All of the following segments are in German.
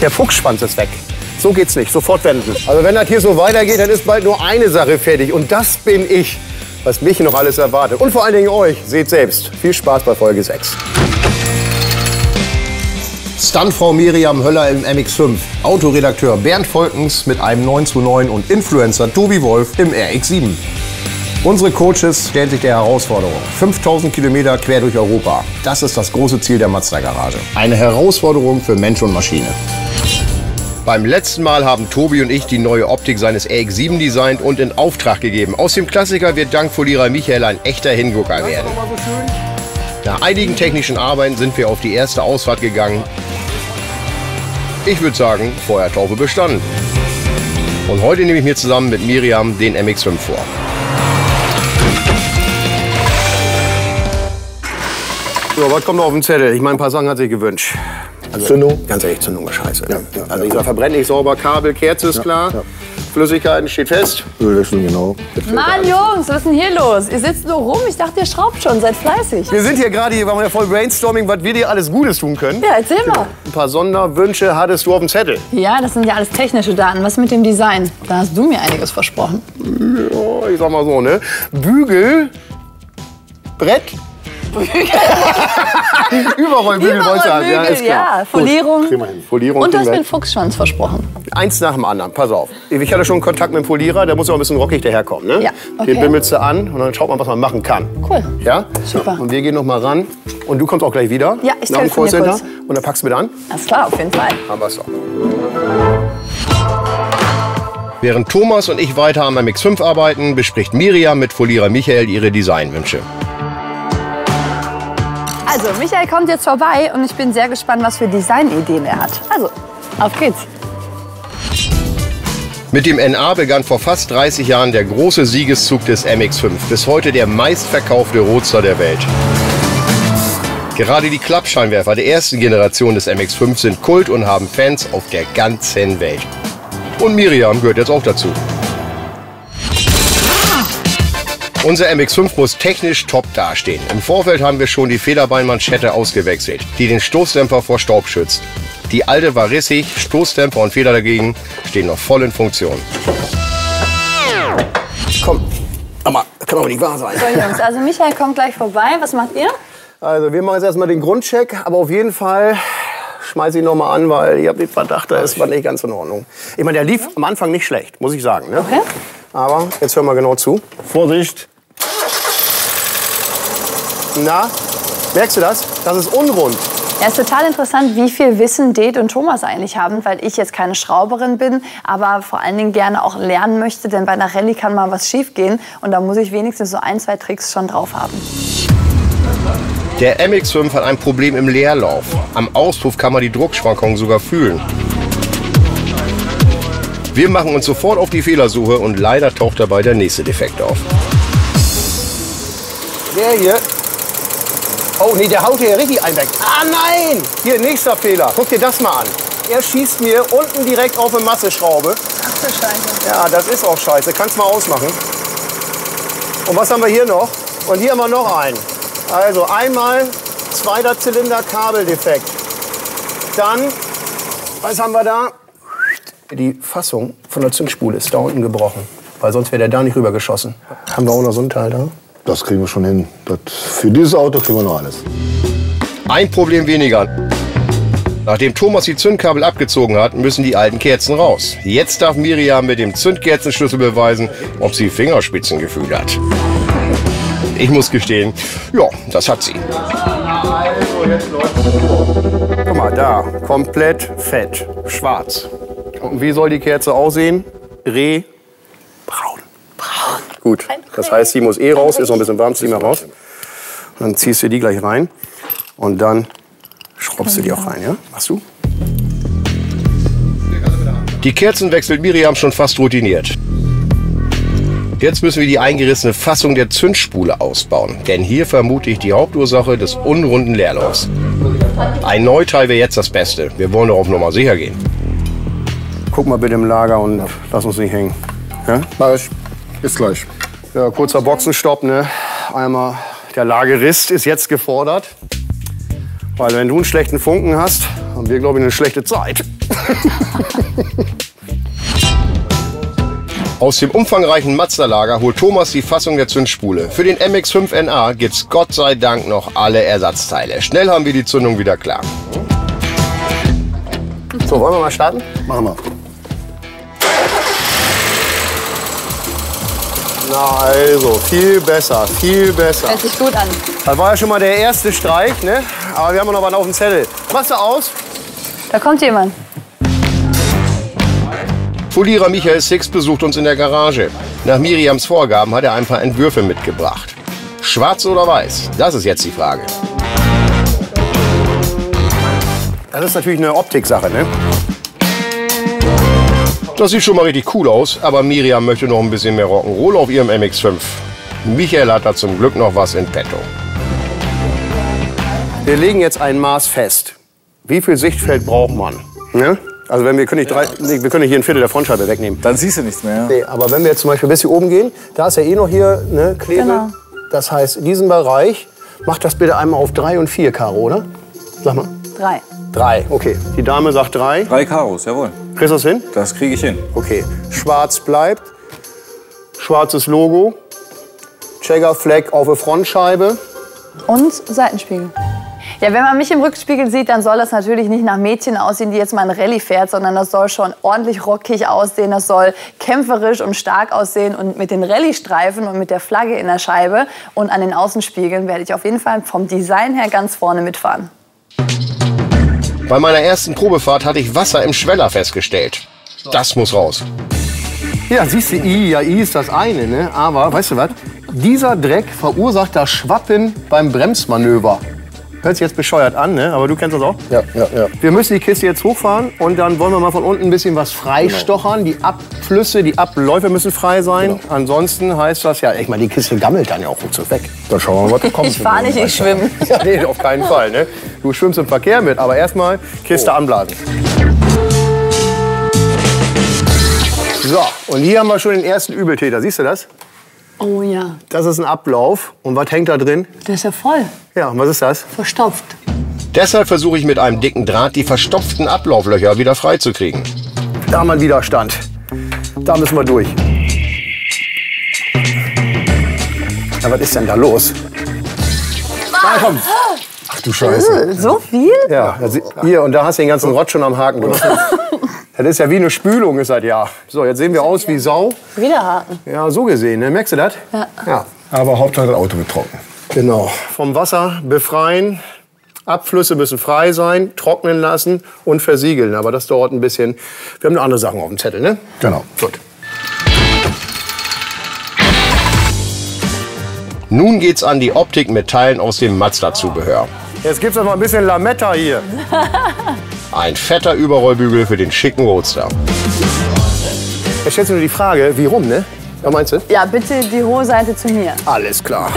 Der Fuchsschwanz ist weg. So geht's nicht. Sofort wenden. Also wenn das hier so weitergeht, dann ist bald nur eine Sache fertig. Und das bin ich. Was mich noch alles erwartet. Und vor allen Dingen euch. Seht selbst. Viel Spaß bei Folge 6. Stuntfrau Miriam Höller im MX5, Autoredakteur Bernd Volkens mit einem 9 zu 9 und Influencer Tobi Wolf im RX7. Unsere Coaches stellen sich der Herausforderung. 5000 Kilometer quer durch Europa. Das ist das große Ziel der Mazda Garage. Eine Herausforderung für Mensch und Maschine. Beim letzten Mal haben Tobi und ich die neue Optik seines RX7 designt und in Auftrag gegeben. Aus dem Klassiker wird dank Folierer Michael ein echter Hingucker werden. Nach einigen technischen Arbeiten sind wir auf die erste Ausfahrt gegangen. Ich würde sagen, Feuertaufe bestanden. Und heute nehme ich mir zusammen mit Miriam den MX5 vor. So, was kommt noch auf den Zettel? Ich meine, ein paar Sachen hat sich gewünscht. Also, Zündung? Ganz ehrlich, Zündung ist scheiße. Ja, ja, also ja. ich sag, verbrennt nicht sauber, Kabel, Kerze ist klar. ja. Flüssigkeiten steht fest. Ölwechsel, genau. Mann, Jungs, was ist denn hier los? Ihr sitzt nur rum. Ich dachte, ihr schraubt schon. Seid fleißig. Wir sind hier gerade, hier waren wir ja voll Brainstorming, was wir dir alles Gutes tun können. Ja, erzähl mal. Ein paar Sonderwünsche hattest du auf dem Zettel. Ja, das sind ja alles technische Daten. Was mit dem Design? Da hast du mir einiges versprochen. Ja, ich sag mal so, ne? Bügel, Brett. Überrollbügel wolltest du haben. Ja, ist klar. ja. Folierung. Folierung Und du hast mir einen Fuchsschwanz versprochen. Eins nach dem anderen, pass auf. Ich hatte schon Kontakt mit dem Folierer, der muss auch ein bisschen rockig daherkommen. Ne? Ja, okay. Den bimmelst du an und dann schaut man, was man machen kann. Cool. Ja? Super. Und wir gehen noch mal ran. Und du kommst auch gleich wieder. Ja, ich nach dem Callcenter. kurz. Und dann packst du mit an. Alles klar, auf jeden Fall. Haben wir's doch. Während Thomas und ich weiter am MX5 arbeiten, bespricht Miriam mit Folierer Michael ihre Designwünsche. Also, Michael kommt jetzt vorbei und ich bin sehr gespannt, was für Designideen er hat. Also, auf geht's. Mit dem NA begann vor fast 30 Jahren der große Siegeszug des MX5, bis heute der meistverkaufte Roadster der Welt. Gerade die Klappscheinwerfer der ersten Generation des MX5 sind Kult und haben Fans auf der ganzen Welt. Und Miriam gehört jetzt auch dazu. Unser MX5 muss technisch top dastehen. Im Vorfeld haben wir schon die Federbeinmanschette ausgewechselt, die den Stoßdämpfer vor Staub schützt. Die alte war rissig, Stoßdämpfer und Feder dagegen stehen noch voll in Funktion. Komm, aber kann doch nicht wahr sein. So, Jungs, also Michael kommt gleich vorbei. Was macht ihr? Also wir machen jetzt erstmal den Grundcheck, aber auf jeden Fall schmeiße ich noch mal an, weil ich habe den Verdacht, da ist was nicht ganz in Ordnung. Ich meine, der lief am Anfang nicht schlecht, muss ich sagen. Ne? Okay. Aber jetzt hör mal genau zu. Vorsicht. Na, merkst du das? Das ist unrund. Ja, ist total interessant, wie viel Wissen Det und Thomas eigentlich haben, weil ich jetzt keine Schrauberin bin, aber vor allen Dingen gerne auch lernen möchte, denn bei einer Rallye kann mal was schiefgehen und da muss ich wenigstens so ein, zwei Tricks schon drauf haben. Der MX5 hat ein Problem im Leerlauf. Am Auspuff kann man die Druckschwankungen sogar fühlen. Wir machen uns sofort auf die Fehlersuche und leider taucht dabei der nächste Defekt auf. Der hier. Oh nee, der haut hier richtig einen weg. Ah nein! Hier, nächster Fehler. Guck dir das mal an. Er schießt mir unten direkt auf eine Masseschraube. Ach du Scheiße. Ja, das ist auch scheiße. Kannst mal ausmachen. Und was haben wir hier noch? Und hier haben wir noch einen. Also einmal zweiter Zylinder Kabeldefekt. Dann, was haben wir da? Die Fassung von der Zündspule ist da unten gebrochen. Weil sonst wäre der da nicht rübergeschossen. Haben wir auch noch so ein Teil da? Das kriegen wir schon hin. Das, für dieses Auto kriegen wir noch alles. Ein Problem weniger. Nachdem Thomas die Zündkabel abgezogen hat, müssen die alten Kerzen raus. Jetzt darf Miriam mit dem Zündkerzenschlüssel beweisen, ob sie Fingerspitzengefühl hat. Ich muss gestehen, ja, das hat sie. Guck mal, da, komplett fett, schwarz. Und wie soll die Kerze aussehen? Reh, braun. Braun. Gut, das heißt, sie muss eh raus, ist noch ein bisschen warm, zieh mal raus. Und dann ziehst du die gleich rein und dann schraubst du die auch rein, ja? Machst du? Die Kerzen wechselt Miriam schon fast routiniert. Jetzt müssen wir die eingerissene Fassung der Zündspule ausbauen, denn hier vermute ich die Hauptursache des unrunden Leerlaufs. Ein Neuteil wäre jetzt das Beste. Wir wollen doch auf Nummer sicher gehen. Guck mal bitte im Lager und lass uns nicht hängen. Ja? Mach ich. Bis gleich. Ja, kurzer Boxenstopp, ne? Einmal der Lagerist ist jetzt gefordert. Weil wenn du einen schlechten Funken hast, haben wir, glaube ich, eine schlechte Zeit. Aus dem umfangreichen Mazda-Lager holt Thomas die Fassung der Zündspule. Für den MX-5 gibt's Gott sei Dank noch alle Ersatzteile. Schnell haben wir die Zündung wieder klar. So, wollen wir mal starten? Machen wir. Na also, viel besser, viel besser. Hört sich gut an. Das war ja schon mal der erste Streich, ne? Aber wir haben noch was auf dem Zettel. Machst du aus? Da kommt jemand. Folierer Michael Six besucht uns in der Garage. Nach Miriams Vorgaben hat er ein paar Entwürfe mitgebracht. Schwarz oder weiß? Das ist jetzt die Frage. Das ist natürlich eine Optiksache, ne? Das sieht schon mal richtig cool aus, aber Miriam möchte noch ein bisschen mehr Rock'n'Roll auf ihrem MX-5. Michael hat da zum Glück noch was in petto. Wir legen jetzt ein Maß fest. Wie viel Sichtfeld braucht man? Ne? Also wenn wir können nicht drei, nee, wir können nicht hier ein Viertel der Frontscheibe wegnehmen. Dann siehst du nichts mehr. Nee, aber wenn wir jetzt zum Beispiel bis hier oben gehen, da ist ja eh noch hier ne, Klebe. Genau. Das heißt, in diesem Bereich, macht das bitte einmal auf 3 und 4 Karo, oder? Sag mal. Drei. 3, okay. Die Dame sagt 3. Drei Karos, jawohl. Kriegst du das hin? Das kriege ich hin. Okay. Schwarz bleibt. Schwarzes Logo. Checker Fleck auf der Frontscheibe. Und Seitenspiegel. Ja, wenn man mich im Rückspiegel sieht, dann soll das natürlich nicht nach Mädchen aussehen, die jetzt mal ein Rallye fährt, sondern das soll schon ordentlich rockig aussehen. Das soll kämpferisch und stark aussehen. Und mit den Rallye-Streifen und mit der Flagge in der Scheibe und an den Außenspiegeln werde ich auf jeden Fall vom Design her ganz vorne mitfahren. Bei meiner ersten Probefahrt hatte ich Wasser im Schweller festgestellt. Das muss raus. Ja, siehst du, I, ja, I ist das eine, ne? Aber, weißt du was? Dieser Dreck verursacht das Schwappen beim Bremsmanöver. Hört sich jetzt bescheuert an, ne? Aber du kennst das auch? Ja, ja, ja. Wir müssen die Kiste jetzt hochfahren und dann wollen wir mal von unten ein bisschen was freistochern. Die Abflüsse, die Abläufe müssen frei sein. Ansonsten heißt das ja, ich meine, die Kiste gammelt dann ja auch ruckzuck weg. Dann schauen wir mal, was da kommt. Ich fahre nicht, ich schwimme. Ja, nee, auf keinen Fall. Ne? Du schwimmst im Verkehr mit, aber erstmal Kiste anblasen. So, und hier haben wir schon den ersten Übeltäter. Siehst du das? Oh ja, Das ist ein Ablauf. Und was hängt da drin? der ist ja voll. Ja, und was ist das? Verstopft. Deshalb versuche ich mit einem dicken Draht die verstopften Ablauflöcher wieder freizukriegen. Da haben wir einen Widerstand. Da müssen wir durch. Ja, was ist denn da los? Da komm. Ach du Scheiße. So viel? Ja, sie- hier und da hast du den ganzen Rott schon am Haken. Das ist ja wie eine Spülung, ist das ja. So, jetzt sehen wir aus wie Sau. Wieder Haken. Ja, so gesehen, ne? merkst du das? Ja. ja. Aber Hauptsache das Auto wird trocken. Genau. Vom Wasser befreien. Abflüsse müssen frei sein, trocknen lassen und versiegeln. Aber das dauert ein bisschen. Wir haben noch andere Sachen auf dem Zettel, ne? Genau. Gut. Nun geht's an die Optik mit Teilen aus dem Mazda-Zubehör. Jetzt gibt's noch mal ein bisschen Lametta hier. Ein fetter Überrollbügel für den schicken Roadster. Jetzt stellst du nur die Frage, wie rum, ne? Was meinst du? Ja, bitte die hohe Seite zu mir. Alles klar.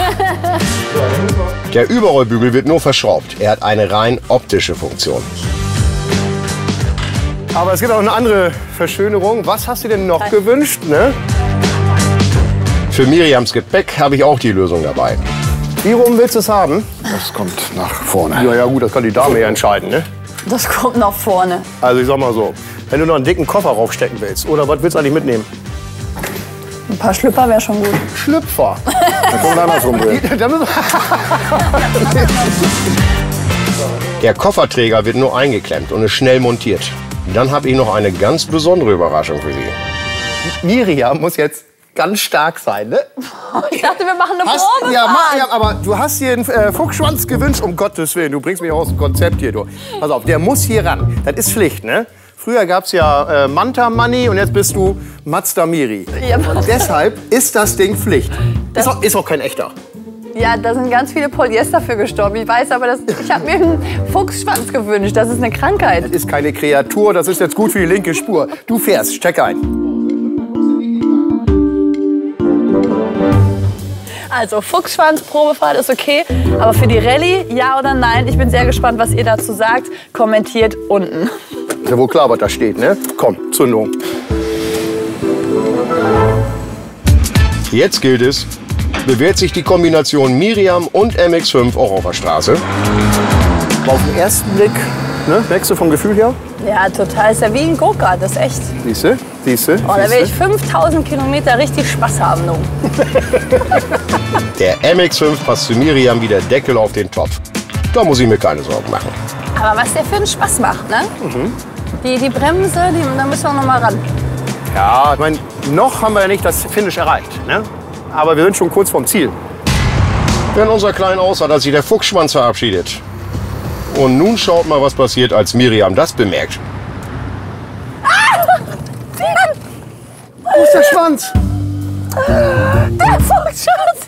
Der Überrollbügel wird nur verschraubt. Er hat eine rein optische Funktion. Aber es gibt auch eine andere Verschönerung. Was hast du denn noch gewünscht? Ne? Für Miriams Gepäck habe ich auch die Lösung dabei. Wie rum willst du es haben? Das kommt nach vorne. Ja, ja, gut, das kann die Dame ja entscheiden. Ne? Das kommt nach vorne. Also ich sag mal so, wenn du noch einen dicken Koffer raufstecken willst, oder was willst du eigentlich mitnehmen? Ein paar Schlüpper wäre schon gut. Schlüpfer. Dann wir andersrum müssen Der Kofferträger wird nur eingeklemmt und ist schnell montiert. Dann habe ich noch eine ganz besondere Überraschung für Sie. Miriam muss jetzt ganz stark sein, ne? Ich dachte, wir machen eine Hast, Probe. ja, ma, ja, aber du hast hier einen äh, Fuchsschwanz gewünscht, um Gottes Willen. Du bringst mich aus dem Konzept hier, du. Pass auf, der muss hier ran. Das ist Pflicht, ne? Früher gab es ja äh, Manta Money und jetzt bist du Mazda Miri. Ja. Und deshalb ist das Ding Pflicht. Ist auch, ist auch kein echter. Ja, da sind ganz viele Polyester für gestorben. Ich weiß aber, dass, ich habe mir einen Fuchsschwanz gewünscht. Das ist eine Krankheit. Das ist keine Kreatur, das ist jetzt gut für die linke Spur. Du fährst, steck ein. Also Fuchsschwanz, Probefahrt ist okay. Aber für die Rallye, ja oder nein? Ich bin sehr gespannt, was ihr dazu sagt. Kommentiert unten. Ist ja wohl klar, was da steht, ne? Komm, Zündung. Jetzt gilt es, bewährt sich die Kombination Miriam und MX5 auch auf der Straße? Auf den ersten Blick, ne? Merkst du vom Gefühl her? Ja, total. Ist ja wie ein Go-Kart, das ist echt. Siehste? Siehste? Oh, da will ich 5000 Kilometer richtig Spaß haben. Der MX5 passt zu Miriam wie der Deckel auf den Topf. Da muss ich mir keine Sorgen machen. Aber was der für einen Spaß macht, ne? Die, die Bremse, die, da müssen wir noch mal ran. Ja, ich meine, noch haben wir ja nicht das Finish erreicht. Ne? Aber wir sind schon kurz vorm Ziel. Wenn unser Klein aus hat, sich der Fuchsschwanz verabschiedet. Und nun schaut mal, was passiert, als Miriam das bemerkt. Wo ist der Schwanz? Der Fuchsschwanz.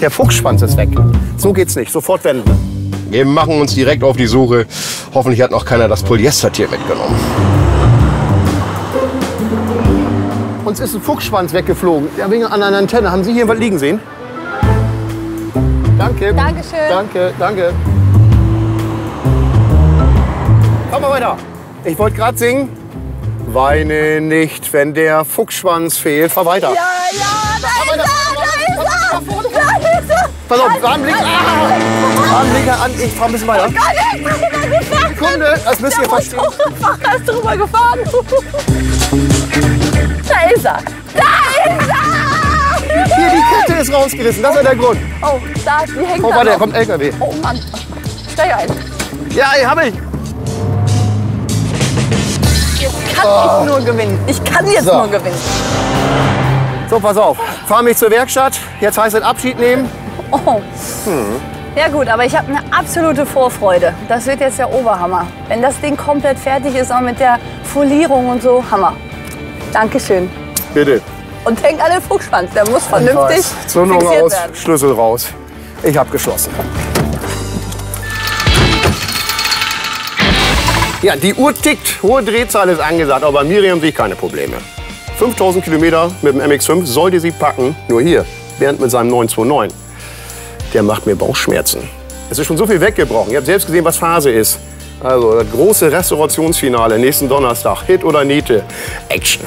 Der Fuchsschwanz ist weg. So geht's nicht. Sofort wenden. Wir machen uns direkt auf die Suche. Hoffentlich hat noch keiner das Polyestertier mitgenommen. Uns ist ein Fuchsschwanz weggeflogen. Der wegen an einer Antenne. Haben Sie hier was liegen sehen? Danke. Dankeschön. Danke, danke. Komm mal weiter. Ich wollte gerade singen. Weine nicht, wenn der Fuchsschwanz fehlt. Fahr weiter. Ja, ja, da ist er. Pass auf, Rahmenblick. Ah! Rahmenblinker an. Ich fahr ein bisschen weiter. Sekunde, das müsst ihr verstehen. Fahrrad ist drüber gefahren. Da ist er. Da ist er. Hier, die Kette ist rausgerissen. Das ist der Grund. Oh, da, die hängt Oh, warte, da kommt ein LKW. Oh Mann. Steig ein. Ja, ich hab ich. Jetzt kann ich nur gewinnen. Ich kann jetzt So. nur gewinnen. So, pass auf. Fahr mich zur Werkstatt. Jetzt heißt es Abschied nehmen. Oh. Ja gut, aber ich habe eine absolute Vorfreude. Das wird jetzt der Oberhammer. Wenn das Ding komplett fertig ist, auch mit der Folierung und so, Hammer. Dankeschön. Bitte. Und denk an den Fuchsschwanz, der muss vernünftig Zündung aus, werden. Schlüssel raus. Ich hab geschlossen. Ja, die Uhr tickt, hohe Drehzahl ist angesagt, aber Miriam sieht keine Probleme. 5000 Kilometer mit dem MX5 sollte sie packen. Nur hier, Bernd mit seinem 929. Der macht mir Bauchschmerzen. Es ist schon so viel weggebrochen. Ihr habt selbst gesehen, was Phase ist. Also das große Restaurationsfinale nächsten Donnerstag. Hit oder Niete. Action.